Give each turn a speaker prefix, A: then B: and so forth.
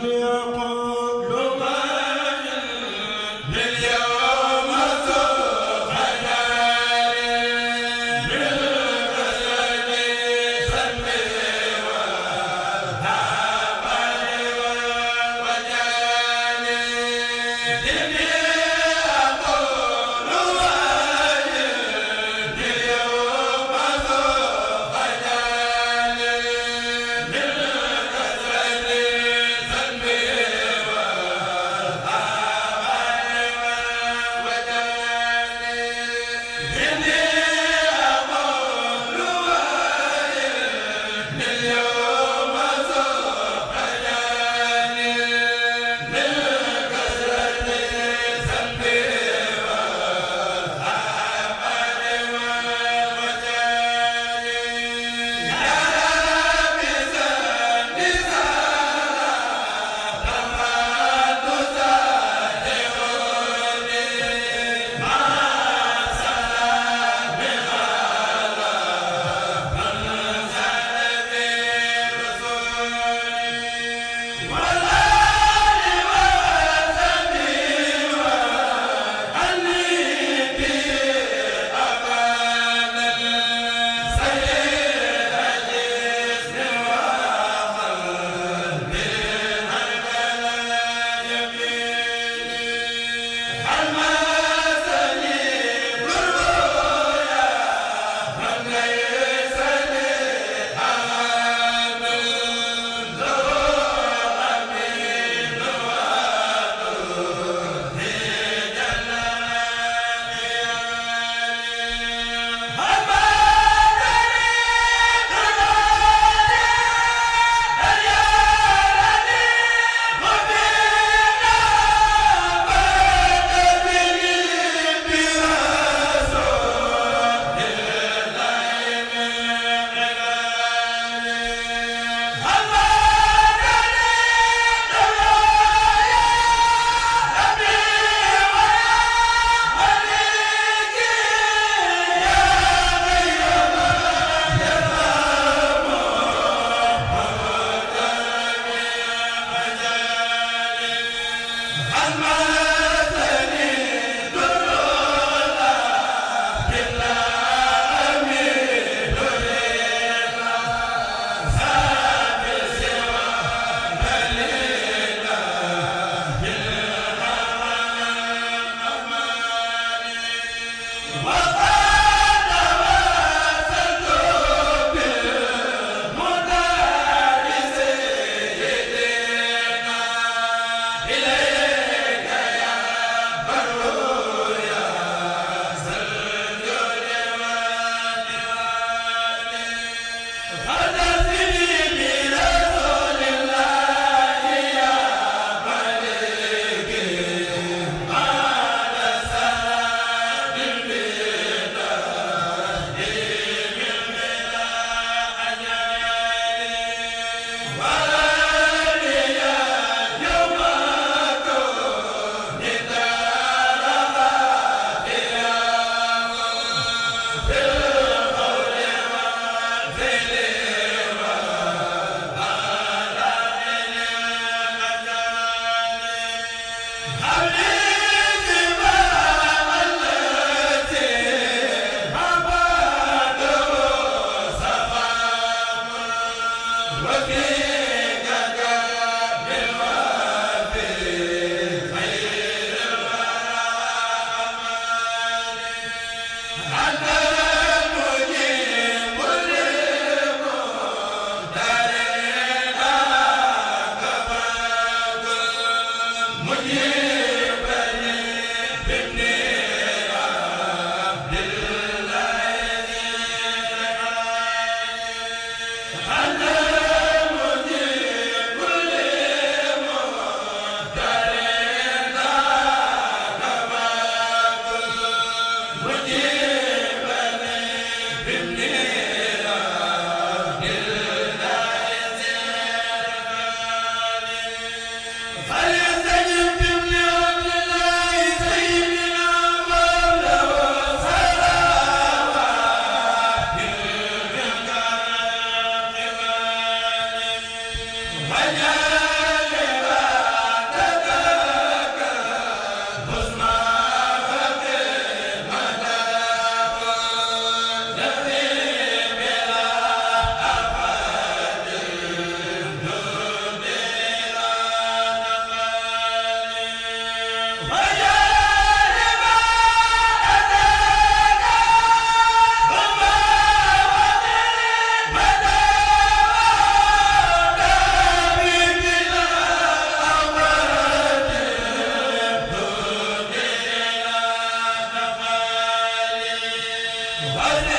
A: Glória Bye. Hare